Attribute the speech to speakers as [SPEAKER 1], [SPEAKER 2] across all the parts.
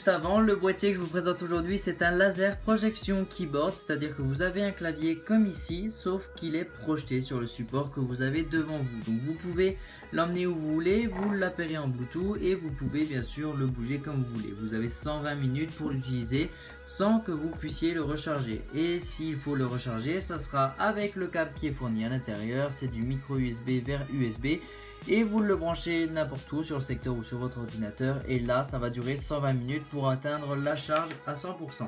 [SPEAKER 1] juste avant, le boîtier que je vous présente aujourd'hui c'est un laser projection keyboard, c'est-à-dire que vous avez un clavier comme ici, sauf qu'il est projeté sur le support que vous avez devant vous. Donc vous pouvez l'emmener où vous voulez, vous l'appairez en Bluetooth et vous pouvez bien sûr le bouger comme vous voulez. Vous avez 120 minutes pour l'utiliser sans que vous puissiez le recharger. Et s'il faut le recharger, ça sera avec le câble qui est fourni à l'intérieur, c'est du micro USB vers USB et vous le branchez n'importe où sur le secteur ou sur votre ordinateur et là ça va durer 120 minutes pour atteindre la charge à 100%.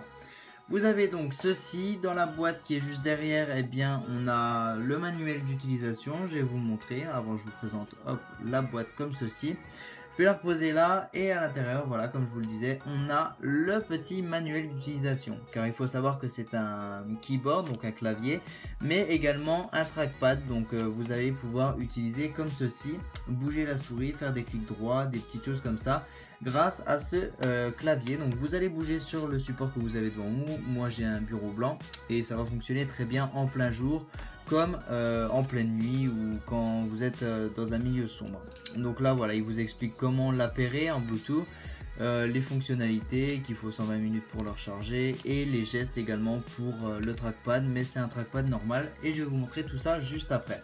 [SPEAKER 1] Vous avez donc ceci dans la boîte qui est juste derrière, eh bien on a le manuel d'utilisation, je vais vous montrer, avant je vous présente la boîte comme ceci. Je vais la reposer là et à l'intérieur, voilà, comme je vous le disais, on a le petit manuel d'utilisation. Car il faut savoir que c'est un keyboard, donc un clavier, mais également un trackpad. Donc euh, vous allez pouvoir utiliser comme ceci, bouger la souris, faire des clics droits, des petites choses comme ça grâce à ce euh, clavier. Donc vous allez bouger sur le support que vous avez devant vous. Moi j'ai un bureau blanc et ça va fonctionner très bien en plein jour comme euh, en pleine nuit ou quand vous êtes euh, dans un milieu sombre. Donc là voilà, il vous explique comment l'appairer en Bluetooth. les fonctionnalités qu'il faut 120 minutes pour le recharger et les gestes également pour le trackpad mais c'est un trackpad normal et je vais vous montrer tout ça juste après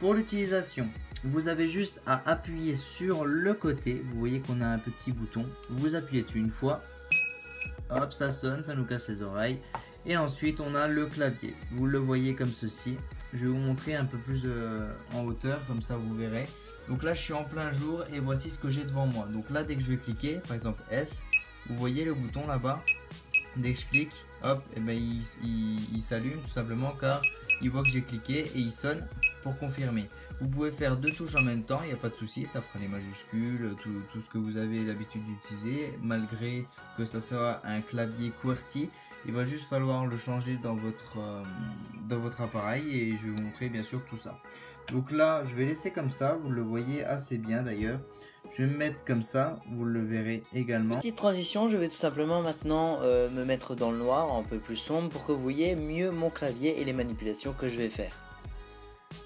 [SPEAKER 1] pour l'utilisation vous avez juste à appuyer sur le côté. Vous voyez qu'on a un petit bouton. Vous appuyez une fois. Hop, ça sonne, ça nous casse les oreilles. Et ensuite, on a le clavier. Vous le voyez comme ceci. Je vais vous montrer un peu plus euh, en hauteur, comme ça vous verrez. Donc là, je suis en plein jour et voici ce que j'ai devant moi. Donc là, dès que je vais cliquer, par exemple S, vous voyez le bouton là-bas. Dès que je clique, hop, et eh ben, il s'allume tout simplement car il voit que j'ai cliqué et il sonne pour confirmer. Vous pouvez faire deux touches en même temps, il n'y a pas de souci, ça fera les majuscules, tout, ce que vous avez l'habitude d'utiliser, malgré que ça soit un clavier QWERTY. Il va juste falloir le changer dans votre, euh, dans votre appareil et je vais vous montrer bien sûr tout ça. Donc là, je vais laisser comme ça, vous le voyez assez bien d'ailleurs. Je vais me mettre comme ça, vous le verrez également.
[SPEAKER 2] Petite transition, je vais tout simplement maintenant euh, me mettre dans le noir, un peu plus sombre, pour que vous voyez mieux mon clavier et les manipulations que je vais faire.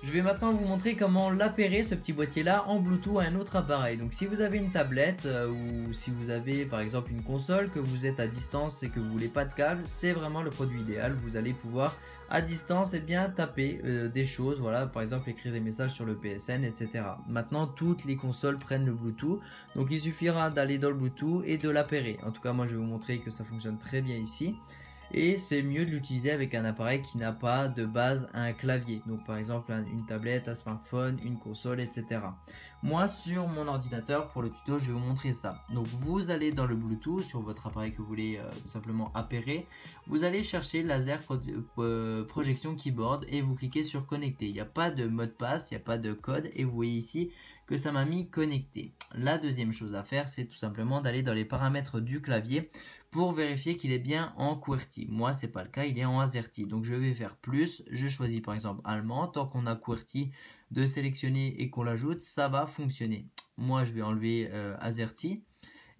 [SPEAKER 1] Je vais maintenant vous montrer comment l'appairer ce petit boîtier là en Bluetooth à un autre appareil. Donc si vous avez une tablette euh, ou si vous avez par exemple une console que vous êtes à distance et que vous voulez pas de câble, c'est vraiment le produit idéal. Vous allez pouvoir à distance et eh bien taper euh, des choses, voilà par exemple écrire des messages sur le PSN etc. Maintenant toutes les consoles prennent le Bluetooth donc il suffira d'aller dans le Bluetooth et de l'appairer. En tout cas moi je vais vous montrer que ça fonctionne très bien ici et c'est mieux de l'utiliser avec un appareil qui n'a pas de base un clavier. Donc par exemple une tablette, un smartphone, une console etc moi sur mon ordinateur pour le tuto je vais vous montrer ça. Donc vous allez dans le bluetooth sur votre appareil que vous voulez euh, simplement appairer. Vous allez chercher laser euh, projection keyboard et vous cliquez sur connecter. Il n'y a pas de mot de passe il n'y a pas de code et vous voyez ici que ça m'a mis connecté la deuxième chose à faire c'est tout simplement d'aller dans les paramètres du clavier pour vérifier qu'il est bien en QWERTY. Moi, c'est pas le cas, il est en AZERTY. Donc, je vais faire plus. Je choisis par exemple allemand. Tant qu'on a QWERTY de sélectionner et qu'on l'ajoute, ça va fonctionner. Moi, je vais enlever euh, AZERTY.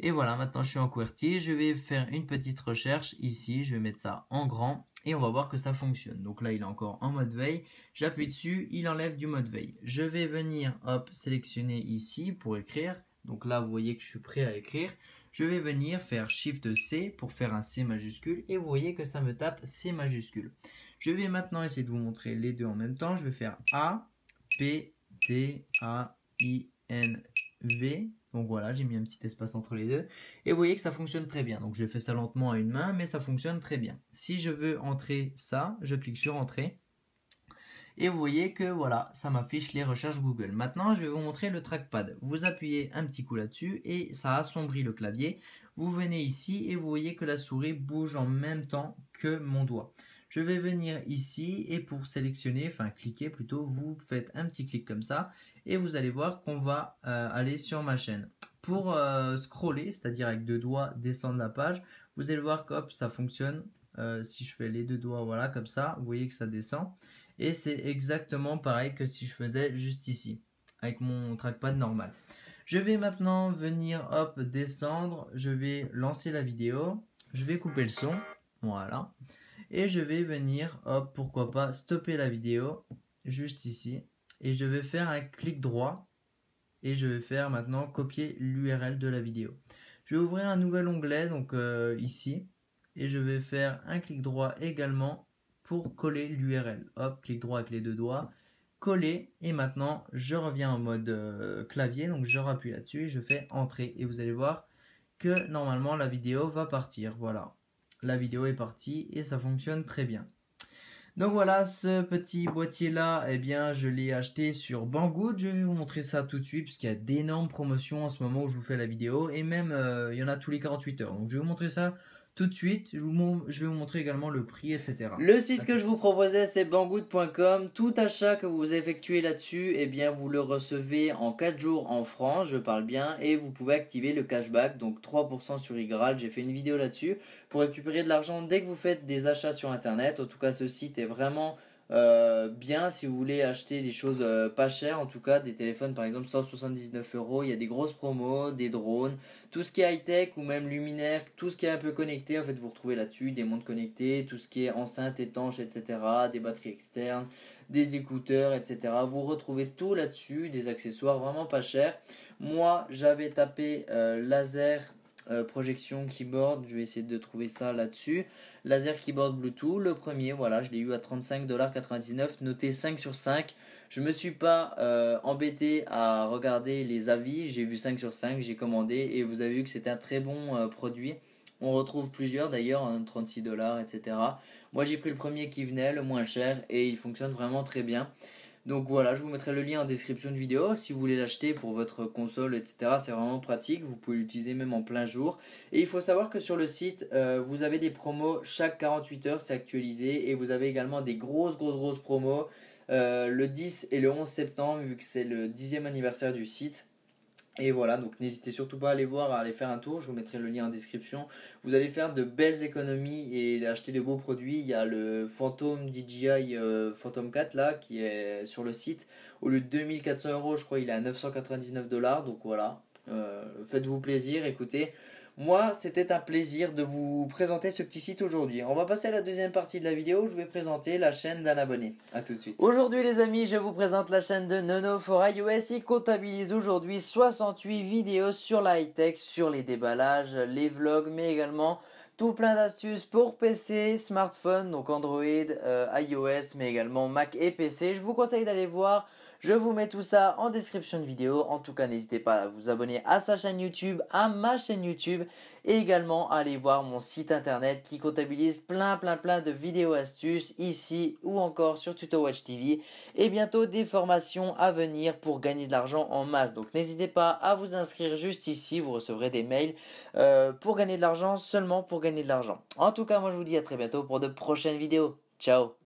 [SPEAKER 1] Et voilà, maintenant je suis en QWERTY. Je vais faire une petite recherche ici. Je vais mettre ça en grand et on va voir que ça fonctionne. Donc là, il est encore en mode veille. J'appuie dessus, il enlève du mode veille. Je vais venir, hop, sélectionner ici pour écrire. Donc là, vous voyez que je suis prêt à écrire je vais venir faire Shift C pour faire un C majuscule et vous voyez que ça me tape C majuscule. Je vais maintenant essayer de vous montrer les deux en même temps. Je vais faire A, P, T, A, I, N, V. Donc voilà, j'ai mis un petit espace entre les deux. Et vous voyez que ça fonctionne très bien. Donc je fais ça lentement à une main, mais ça fonctionne très bien. Si je veux entrer ça, je clique sur Entrée. Et vous voyez que voilà, ça m'affiche les recherches Google. Maintenant, je vais vous montrer le trackpad. Vous appuyez un petit coup là-dessus et ça assombrit le clavier. Vous venez ici et vous voyez que la souris bouge en même temps que mon doigt. Je vais venir ici et pour sélectionner, enfin cliquer plutôt, vous faites un petit clic comme ça et vous allez voir qu'on va euh, aller sur ma chaîne. Pour euh, scroller, c'est-à-dire avec deux doigts descendre la page, vous allez voir que ça fonctionne. Euh, si je fais les deux doigts, voilà, comme ça, vous voyez que ça descend. Et c'est exactement pareil que si je faisais juste ici, avec mon trackpad normal. Je vais maintenant venir, hop, descendre. Je vais lancer la vidéo. Je vais couper le son. Voilà. Et je vais venir, hop, pourquoi pas, stopper la vidéo. Juste ici. Et je vais faire un clic droit. Et je vais faire maintenant copier l'URL de la vidéo. Je vais ouvrir un nouvel onglet, donc euh, ici, et je vais faire un clic droit également pour coller l'URL. Hop, clic droit avec les deux doigts, coller, et maintenant je reviens en mode euh, clavier, donc je rappuie là-dessus et je fais entrer, et vous allez voir que normalement la vidéo va partir. Voilà, la vidéo est partie et ça fonctionne très bien. Donc voilà, ce petit boîtier-là, eh bien, je l'ai acheté sur Banggood. Je vais vous montrer ça tout de suite, puisqu'il y a d'énormes promotions en ce moment où je vous fais la vidéo. Et même, euh, il y en a tous les 48 heures. Donc je vais vous montrer ça tout de suite. Je, vais vous montrer également le prix, etc.
[SPEAKER 2] Le site que je vous proposais, c'est banggood.com. Tout achat que vous effectuez là-dessus, eh bien, vous le recevez en 4 jours en France, je parle bien, et vous pouvez activer le cashback, donc 3% sur Igral. J'ai fait une vidéo là-dessus pour récupérer de l'argent dès que vous faites des achats sur Internet. En tout cas, ce site est vraiment euh, bien si vous voulez acheter des choses euh, pas chères, en tout cas des téléphones par exemple 179 euros. Il y a des grosses promos, des drones, tout ce qui est high tech ou même luminaire, tout ce qui est un peu connecté. En fait, vous retrouvez là-dessus des montres connectées, tout ce qui est enceinte étanche, etc. Des batteries externes, des écouteurs, etc. Vous retrouvez tout là-dessus, des accessoires vraiment pas chers. Moi, j'avais tapé euh, laser euh, projection keyboard, je vais essayer de trouver ça là-dessus. Laser keyboard Bluetooth, le premier, voilà, je l'ai eu à 35,99$, noté 5 sur 5. Je me suis pas euh, embêté à regarder les avis, j'ai vu 5 sur 5, j'ai commandé et vous avez vu que c'était un très bon euh, produit. On retrouve plusieurs d'ailleurs, 36 dollars, etc. Moi j'ai pris le premier qui venait, le moins cher, et il fonctionne vraiment très bien. Donc voilà, je vous mettrai le lien en description de vidéo. Si vous voulez l'acheter pour votre console, etc., c'est vraiment pratique. Vous pouvez l'utiliser même en plein jour. Et il faut savoir que sur le site, euh, vous avez des promos chaque 48 heures, c'est actualisé. Et vous avez également des grosses, grosses, grosses promos euh, le 10 et le 11 septembre, vu que c'est le 10e anniversaire du site. Et voilà, donc n'hésitez surtout pas à aller voir, à aller faire un tour. Je vous mettrai le lien en description. Vous allez faire de belles économies et acheter de beaux produits. Il y a le Phantom DJI euh, Phantom 4 là qui est sur le site. Au lieu de 2400 euros, je crois il est à 999 dollars. Donc voilà, euh, faites-vous plaisir. Écoutez, moi, c'était un plaisir de vous présenter ce petit site aujourd'hui. On va passer à la deuxième partie de la vidéo. Je vais présenter la chaîne d'un abonné. A tout de suite. Aujourd'hui, les amis, je vous présente la chaîne de Nono for iOS. Il comptabilise aujourd'hui 68 vidéos sur la high-tech, sur les déballages, les vlogs, mais également tout plein d'astuces pour PC, smartphone, donc Android, euh, iOS, mais également Mac et PC. Je vous conseille d'aller voir je vous mets tout ça en description de vidéo. En tout cas, n'hésitez pas à vous abonner à sa chaîne YouTube, à ma chaîne YouTube et également à aller voir mon site internet qui comptabilise plein plein plein de vidéos astuces ici ou encore sur TutoWatch TV et bientôt des formations à venir pour gagner de l'argent en masse. Donc n'hésitez pas à vous inscrire juste ici, vous recevrez des mails euh, pour gagner de l'argent seulement pour gagner de l'argent. En tout cas, moi je vous dis à très bientôt pour de prochaines vidéos. Ciao